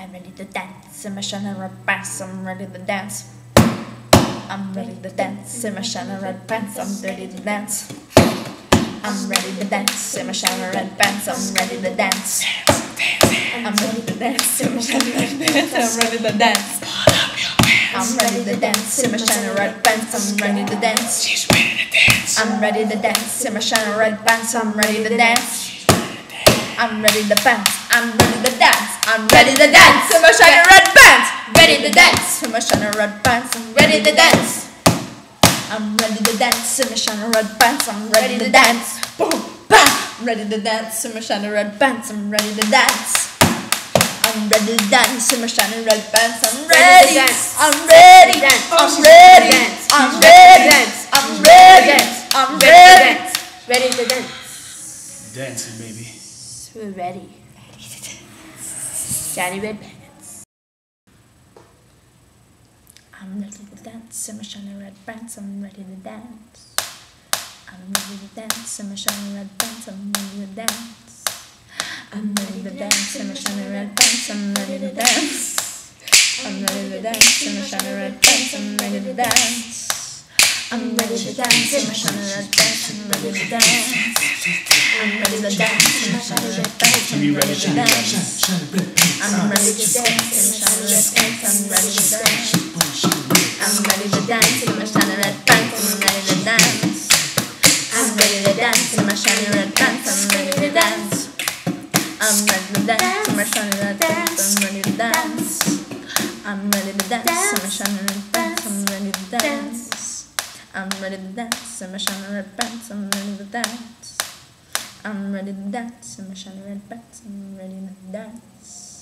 I'm ready to dance in my shiny red pants. I'm ready to dance. I'm ready to dance in my shiny red pants. I'm ready to dance. I'm ready to dance in my shiny red pants. I'm ready to dance. I'm ready to dance in my shiny red pants. I'm ready to dance. I'm ready to dance in my shiny red pants. I'm ready to dance. She's ready to dance. I'm ready to dance in my shiny red pants. I'm ready to dance. I'm ready to dance. I'm ready to dance. I'm ready to dance in my shiny red pants. Ready to dance in my shiny red pants. I'm ready to dance. I'm ready to dance in my shiny red pants. I'm ready to dance. Boom, bam. Ready to dance in my shiny red pants. I'm ready to dance. I'm ready to dance in my shiny red pants. I'm ready. To dance. I'm ready. I'm ready. I'm ready. I'm ready. I'm ready. Ready to dance. Dancing, baby. We're ready. Red pants. I'm ready to dance in my shiny red pants. I'm ready to dance. I'm ready to dance in my shiny red pants. I'm ready to dance. I'm ready to dance in my shiny red pants. I'm ready to dance. I'm ready to dance in my shiny red pants. I'm ready to dance. I'm ready to dance in my red pants. I'm ready to dance. I'm ready to dance in my red pants. I'm ready to dance. I'm ready to dance in my red pants. I'm ready to dance. I'm ready to dance in my red pants. I'm ready to dance. I'm ready to dance in my red pants. I'm ready to dance. I'm ready to dance in my red pants. I'm ready to dance. I'm ready to dance in my shiny red pants. I'm ready to dance. I'm ready to dance in my shiny red pants. I'm ready to dance. I'm ready to dance in my shiny red pants. I'm ready to dance.